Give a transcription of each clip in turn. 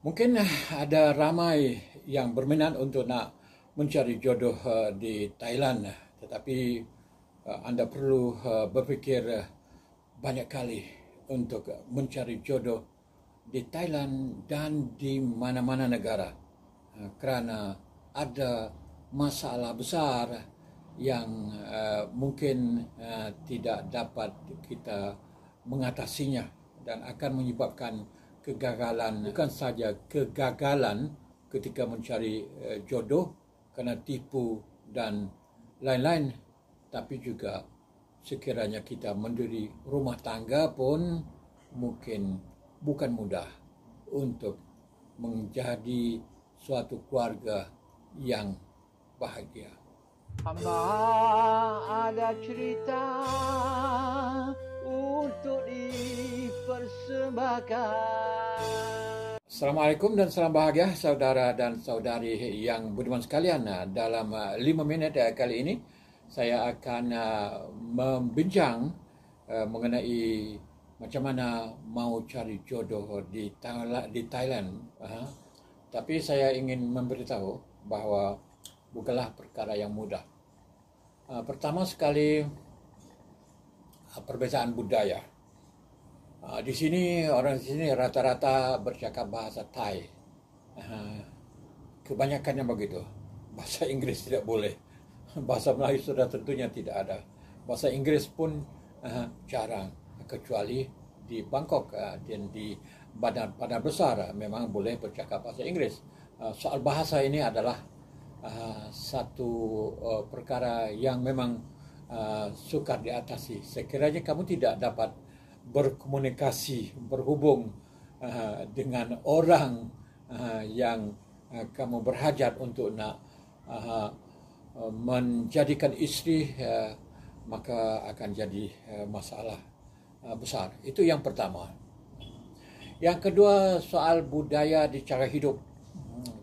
Mungkin ada ramai yang berminat untuk nak mencari jodoh uh, di Thailand tetapi uh, anda perlu berfikir banyak kali untuk mencari jodoh di Thailand dan di mana-mana negara. Kerana ada masalah besar yang mungkin tidak dapat kita mengatasinya dan akan menyebabkan kegagalan bukan saja kegagalan ketika mencari uh, jodoh kena tipu dan lain-lain tapi juga sekiranya kita mendiri rumah tangga pun mungkin bukan mudah untuk menjadi suatu keluarga yang bahagia. Hamba ada cerita untuk dipersembahkan. Assalamualaikum dan salam bahagia saudara dan saudari yang budiman sekalian. Dalam uh, lima minit uh, kali ini, saya akan uh, membincang mengenai macam mana mau cari jodoh di Thailand. Tapi saya ingin memberitahu bahawa bukanlah perkara yang mudah. Pertama sekali, perbezaan budaya. Uh, di sini orang di sini rata-rata bercakap bahasa Thai. Uh, kebanyakannya begitu. Bahasa Inggris tidak boleh. Bahasa Melayu sudah tentunya tidak ada. Bahasa Inggris pun uh, jarang kecuali di Bangkok uh, dan di badan-badan besar uh, memang boleh bercakap bahasa Inggris. Uh, soal bahasa ini adalah uh, satu uh, perkara yang memang Uh, sukar diatasi. Sekiranya kamu tidak dapat berkomunikasi, berhubung uh, dengan orang uh, yang uh, kamu berhajat untuk nak uh, uh, menjadikan istri, uh, maka akan jadi uh, masalah uh, besar. Itu yang pertama. Yang kedua soal budaya di cara hidup.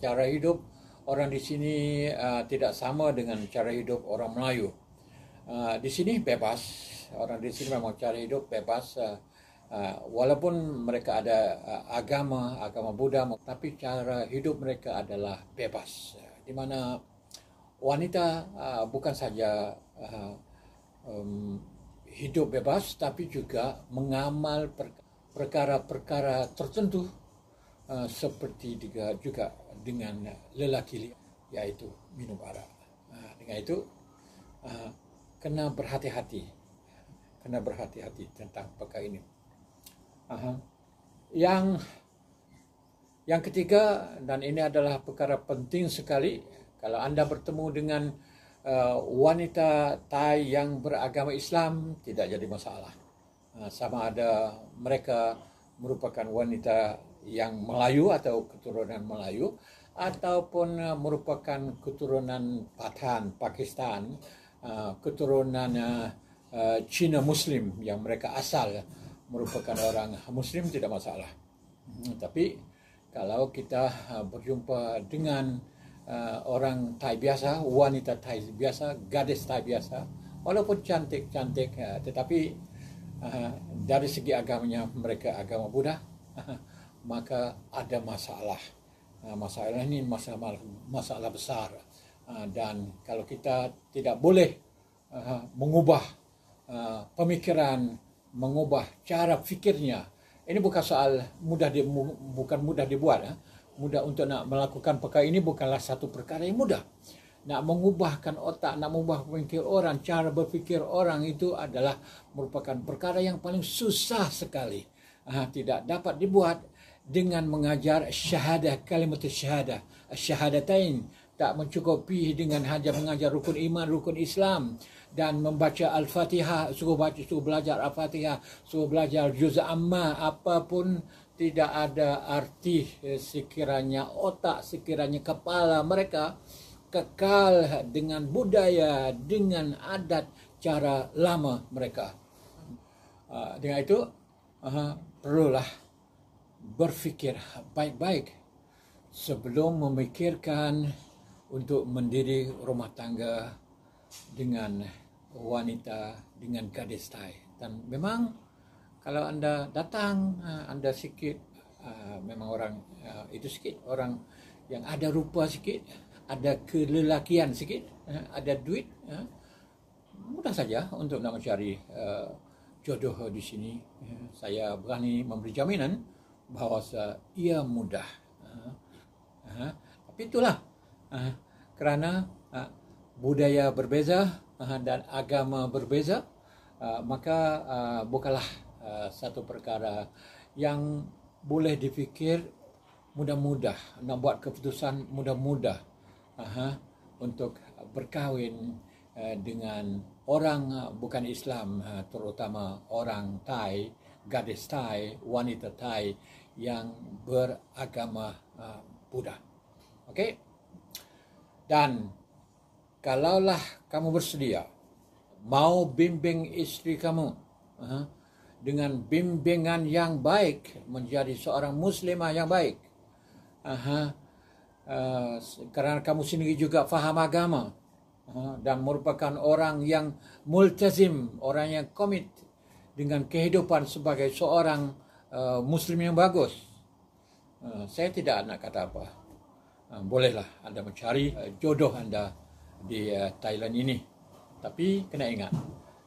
Cara hidup orang di sini uh, tidak sama dengan cara hidup orang Melayu. Ah, di sini bebas orang di sini memang cara hidup bebas uh, uh, walaupun mereka ada uh, agama agama Buddha tapi cara hidup mereka adalah bebas di mana wanita uh, bukan saja uh, um, hidup bebas tapi juga mengamal perkara-perkara tertentu uh, seperti juga, juga dengan lelaki yaitu minum arak. Uh, dengan itu uh, kena berhati-hati. Kena berhati-hati tentang perkara ini. Aha. Yang yang ketiga dan ini adalah perkara penting sekali kalau anda bertemu dengan uh, wanita Thai yang beragama Islam tidak jadi masalah. Uh, sama ada mereka merupakan wanita yang Melayu atau keturunan Melayu ataupun uh, merupakan keturunan Pathan Pakistan Uh, keturunan uh, uh, Cina Muslim yang mereka asal merupakan orang Muslim tidak masalah. Hmm, tapi kalau kita uh, berjumpa dengan uh, orang Thai biasa, wanita Thai biasa, gadis Thai biasa, walaupun cantik-cantik, uh, tetapi uh, dari segi agamanya mereka agama Buddha, uh, maka ada masalah. Uh, masalah ini masalah masalah besar. Ah, dan kalau kita tidak boleh uh, mengubah uh, pemikiran, mengubah cara fikirnya, ini bukan soal mudah di, bukan mudah dibuat. Uh. Mudah untuk nak melakukan perkara ini bukanlah satu perkara yang mudah. Nak mengubahkan otak, nak mengubah pemikiran orang, cara berfikir orang itu adalah merupakan perkara yang paling susah sekali. Tidak dapat dibuat dengan mengajar syahadah kalimat syahadah syahadatain tak mencukupi dengan hanya mengajar rukun iman, rukun Islam dan membaca Al-Fatihah, suruh baca, suruh belajar Al-Fatihah, suruh belajar juz amma, apapun tidak ada arti eh, sekiranya otak, sekiranya kepala mereka kekal dengan budaya, dengan adat cara lama mereka. Ah, dengan itu, perlulah berfikir baik-baik sebelum memikirkan untuk mendiri rumah tangga dengan wanita dengan gadis Thai dan memang kalau anda datang uh, anda sikit uh, memang orang uh, itu sikit orang yang ada rupa sikit ada kelelakian sikit ada duit mudah saja untuk nak mencari jodoh di sini. Saya berani memberi jaminan bahawa ia mudah. Tapi itulah uh, kerana uh, budaya berbeza uh, dan agama berbeza, maka bukanlah satu perkara yang boleh difikir mudah-mudah nak buat keputusan mudah-mudah untuk berkahwin dengan orang bukan Islam terutama orang Thai, gadis Thai, wanita Thai yang beragama Buddha. Okey. Dan kalaulah kamu bersedia mau bimbing isteri kamu uh, dengan bimbingan yang baik menjadi seorang muslimah yang baik. Uh, kerana kamu sendiri juga faham agama. Ha, dan merupakan orang yang multazim, orang yang komit dengan kehidupan sebagai seorang uh, muslim yang bagus. Uh, saya tidak nak kata apa. Uh, bolehlah anda mencari uh, jodoh anda di uh, Thailand ini. Tapi kena ingat,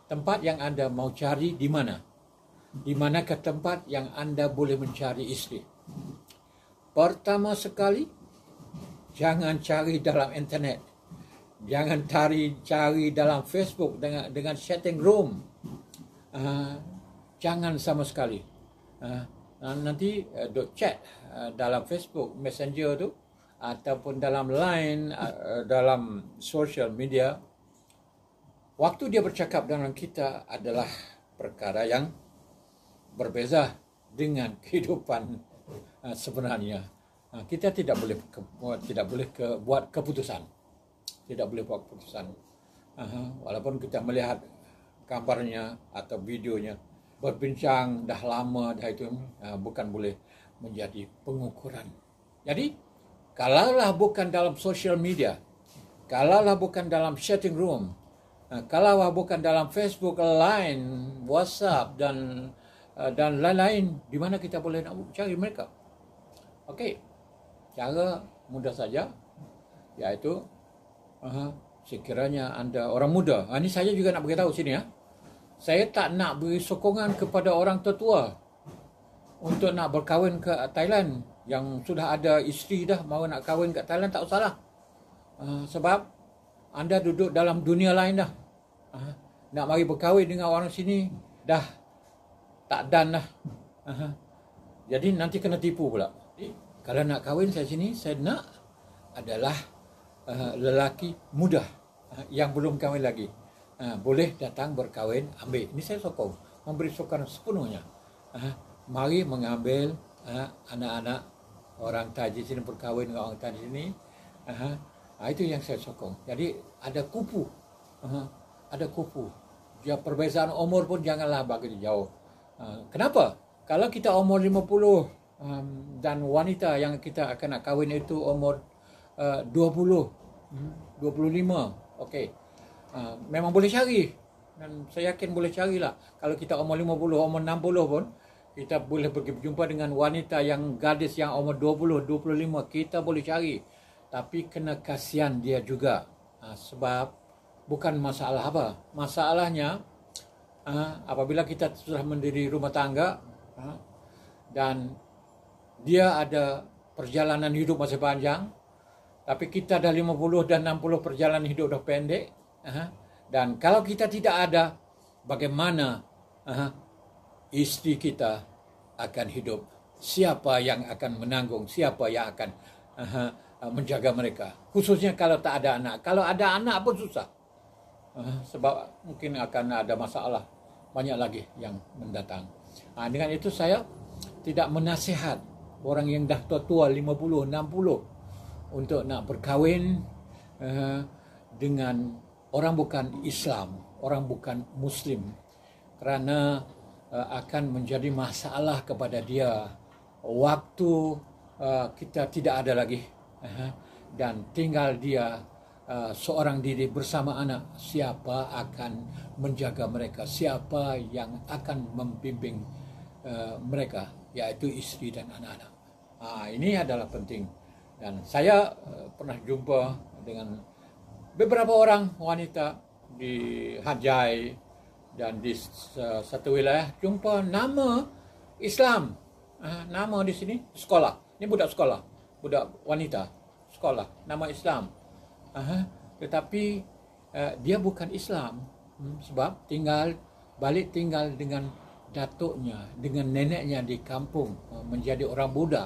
tempat yang anda mau cari di mana? Di manakah tempat yang anda boleh mencari isteri? Pertama sekali, jangan cari dalam internet jangan cari cari dalam Facebook dengan dengan chatting room. Uh, jangan sama sekali. Uh, nanti uh, dot chat uh, dalam Facebook Messenger tu ataupun dalam line uh, dalam social media waktu dia bercakap dengan kita adalah perkara yang berbeza dengan kehidupan uh, sebenarnya. Uh, kita tidak boleh ke, tidak boleh ke, buat keputusan tidak boleh buat keputusan. Uh, walaupun kita melihat gambarnya atau videonya berbincang dah lama dah itu uh, bukan boleh menjadi pengukuran. Jadi kalaulah bukan dalam social media, kalaulah bukan dalam chatting room, uh, kalaulah bukan dalam Facebook, Line, WhatsApp dan uh, dan lain-lain, di mana kita boleh nak cari mereka? Okey, cara mudah saja, iaitu Aha. Sekiranya anda orang muda, ini saya juga nak beritahu sini ya. Saya tak nak beri sokongan kepada orang tertua untuk nak berkahwin ke Thailand yang sudah ada isteri dah mahu nak kahwin ke Thailand tak usahlah. Uh, sebab anda duduk dalam dunia lain dah. Uh, nak mari berkahwin dengan orang sini dah tak dan dah. Uh, jadi nanti kena tipu pula. Kalau nak kahwin saya sini, saya nak adalah uh, lelaki muda uh, yang belum kahwin lagi uh, boleh datang berkahwin ambil ini saya sokong memberi sokongan sepenuhnya uh, mari mengambil uh, anak-anak orang taji sini berkahwin dengan orang taji sini uh, uh, itu yang saya sokong. Jadi ada kupu uh, ada kupu. Ya perbezaan umur pun janganlah bagi jauh. Uh, kenapa? Kalau kita umur 50 um, dan wanita yang kita akan nak kahwin itu umur uh, 20 hmm, 25 okey. Uh, memang boleh cari. Dan saya yakin boleh carilah. Kalau kita umur 50 umur 60 pun kita boleh pergi berjumpa dengan wanita yang gadis yang umur 20 25 kita boleh cari. Tapi kena kasihan dia juga. Uh, sebab bukan masalah apa. Masalahnya uh, apabila kita sudah mendiri rumah tangga uh, dan dia ada perjalanan hidup masih panjang tapi kita dah 50 dan 60 perjalanan hidup dah pendek. Dan kalau kita tidak ada, bagaimana isteri kita akan hidup? Siapa yang akan menanggung? Siapa yang akan menjaga mereka? Khususnya kalau tak ada anak. Kalau ada anak pun susah. Sebab mungkin akan ada masalah. Banyak lagi yang mendatang. Dengan itu saya tidak menasihat orang yang dah tua-tua 50, 60 untuk nak berkahwin uh, dengan orang bukan Islam, orang bukan Muslim, kerana uh, akan menjadi masalah kepada dia waktu uh, kita tidak ada lagi uh, dan tinggal dia seorang diri bersama anak. Siapa akan menjaga mereka? Siapa yang akan membimbing mereka? Yaitu istri dan anak-anak. Ha, ini adalah penting. Dan saya pernah jumpa dengan beberapa orang wanita di Hajai dan di uh, satu wilayah jumpa nama Islam. Uh, nama di sini sekolah. Ini budak sekolah, budak wanita sekolah. Nama Islam. Uh, tetapi uh, dia bukan Islam hmm, sebab tinggal balik tinggal dengan datuknya, dengan neneknya di kampung uh, menjadi orang Buddha.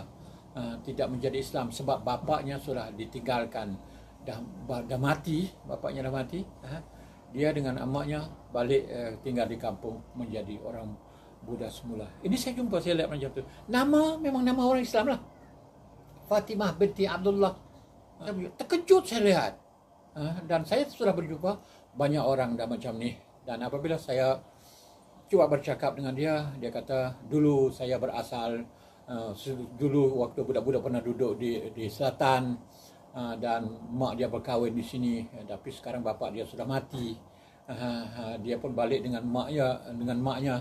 Uh, tidak menjadi Islam sebab bapaknya sudah ditinggalkan dah dah mati bapaknya dah mati uh, dia dengan amaknya balik uh, tinggal di kampung menjadi orang Buddha semula. Ini saya jumpa saya lihat macam tu. Nama memang nama orang Islam lah. Fatimah binti Abdullah. Terkejut saya lihat. Uh, dan saya sudah berjumpa banyak orang dah macam ni. Dan apabila saya cuba bercakap dengan dia dia kata dulu saya berasal Uh, dulu waktu budak-budak pernah duduk di di selatan uh, dan mak dia berkahwin di sini. Uh, tapi sekarang bapa dia sudah mati. Uh, dia pun balik dengan maknya dengan maknya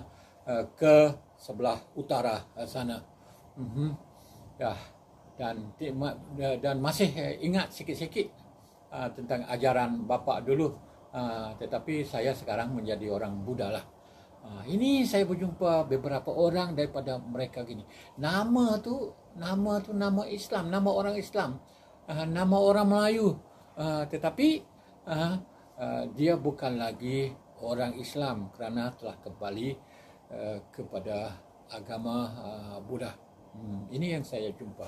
ke sebelah utara sana. Uh-huh. ya. Dan dan masih ingat sikit-sikit tentang ajaran bapa dulu. Tetapi saya sekarang menjadi orang Buddha lah. Ha, ini saya berjumpa beberapa orang daripada mereka gini. Nama tu, nama tu nama Islam, nama orang Islam, uh, nama orang Melayu. Uh, tetapi uh, uh, dia bukan lagi orang Islam kerana telah kembali uh, kepada agama uh, Buddha. Hmm, ini yang saya jumpa.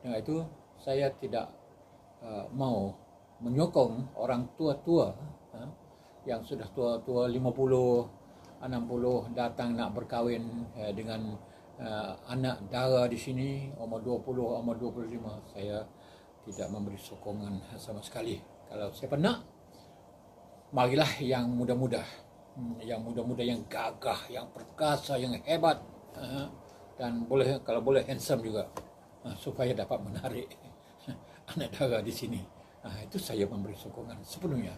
Dengan itu saya tidak uh, mau menyokong orang tua-tua uh, yang sudah tua-tua 50 60 datang nak berkahwin uh, dengan uh, anak dara di sini umur 20 umur 25 saya tidak memberi sokongan sama sekali. Kalau siapa nak marilah yang muda-muda. Hmm, yang muda-muda yang gagah yang perkasa yang hebat. Uh, dan boleh kalau boleh handsome juga. Uh, supaya dapat menarik anak dara di sini. Uh, itu saya memberi sokongan sepenuhnya